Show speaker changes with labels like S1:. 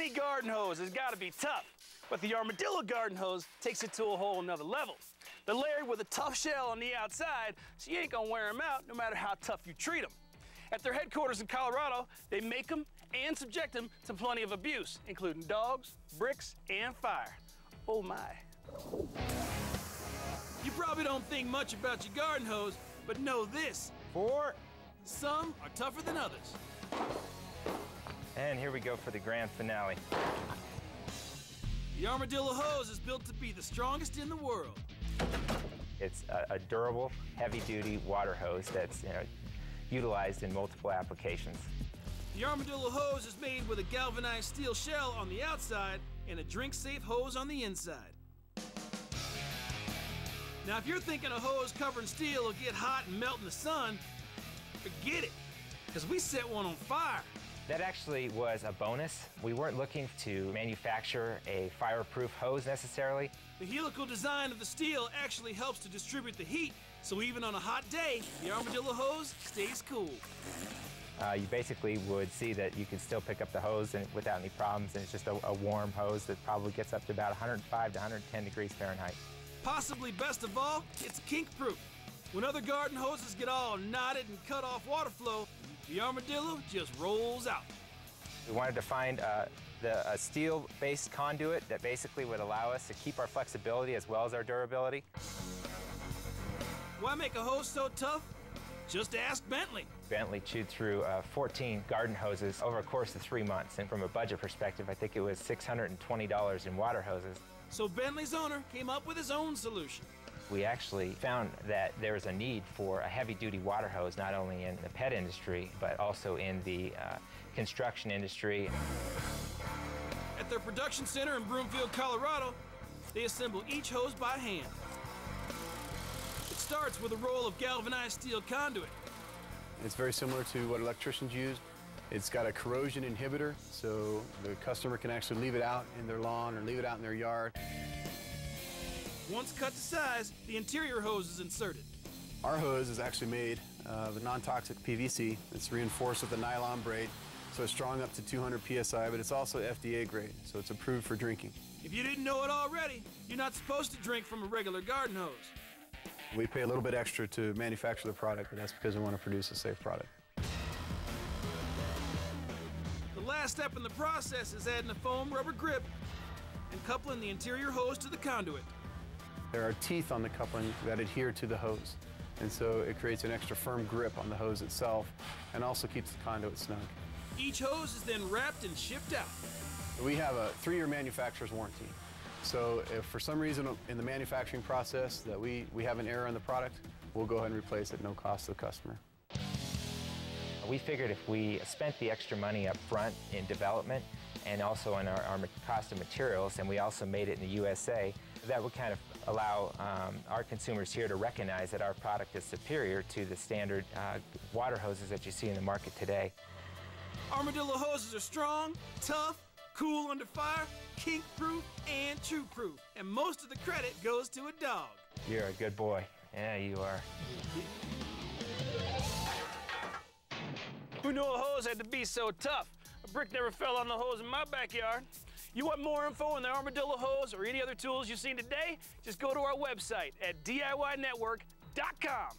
S1: Any garden hose has got to be tough, but the Armadillo garden hose takes it to a whole another level. They're layered with a tough shell on the outside, so you ain't gonna wear them out no matter how tough you treat them. At their headquarters in Colorado, they make them and subject them to plenty of abuse, including dogs, bricks, and fire. Oh my. You probably don't think much about your garden hose, but know this.
S2: Four.
S1: Some are tougher than others.
S2: And here we go for the grand finale.
S1: The Armadillo hose is built to be the strongest in the world.
S2: It's a, a durable, heavy-duty water hose that's you know, utilized in multiple applications.
S1: The Armadillo hose is made with a galvanized steel shell on the outside and a drink-safe hose on the inside. Now, if you're thinking a hose covered in steel will get hot and melt in the sun, forget it, because we set one on fire.
S2: That actually was a bonus. We weren't looking to manufacture a fireproof hose necessarily.
S1: The helical design of the steel actually helps to distribute the heat, so even on a hot day, the Armadillo hose stays cool.
S2: Uh, you basically would see that you can still pick up the hose and, without any problems, and it's just a, a warm hose that probably gets up to about 105 to 110 degrees Fahrenheit.
S1: Possibly best of all, it's kink-proof. When other garden hoses get all knotted and cut off water flow, the Armadillo just rolls out.
S2: We wanted to find uh, the, a steel-based conduit that basically would allow us to keep our flexibility as well as our durability.
S1: Why make a hose so tough? Just ask Bentley.
S2: Bentley chewed through uh, 14 garden hoses over a course of three months, and from a budget perspective, I think it was $620 in water hoses.
S1: So Bentley's owner came up with his own solution.
S2: We actually found that there was a need for a heavy-duty water hose, not only in the pet industry, but also in the uh, construction industry.
S1: At their production center in Broomfield, Colorado, they assemble each hose by hand. It starts with a roll of galvanized steel conduit.
S3: It's very similar to what electricians use. It's got a corrosion inhibitor, so the customer can actually leave it out in their lawn or leave it out in their yard.
S1: Once cut to size, the interior hose is inserted.
S3: Our hose is actually made of a non-toxic PVC. It's reinforced with a nylon braid, so it's strong up to 200 PSI, but it's also FDA grade, so it's approved for drinking.
S1: If you didn't know it already, you're not supposed to drink from a regular garden hose.
S3: We pay a little bit extra to manufacture the product, but that's because we want to produce a safe product.
S1: The last step in the process is adding a foam rubber grip and coupling the interior hose to the conduit.
S3: There are teeth on the coupling that adhere to the hose, and so it creates an extra firm grip on the hose itself and also keeps the conduit snug.
S1: Each hose is then wrapped and shipped out.
S3: We have a three-year manufacturer's warranty. So if for some reason in the manufacturing process that we, we have an error in the product, we'll go ahead and replace it, at no cost to the customer.
S2: We figured if we spent the extra money up front in development and also in our, our cost of materials, and we also made it in the USA, that would kind of allow um, our consumers here to recognize that our product is superior to the standard uh, water hoses that you see in the market today.
S1: Armadillo hoses are strong, tough, cool under fire, kink-proof, and chew-proof. And most of the credit goes to a dog.
S2: You're a good boy. Yeah, you are.
S1: Who knew a hose had to be so tough? A brick never fell on the hose in my backyard. You want more info on the Armadillo hose or any other tools you've seen today? Just go to our website at DIYnetwork.com.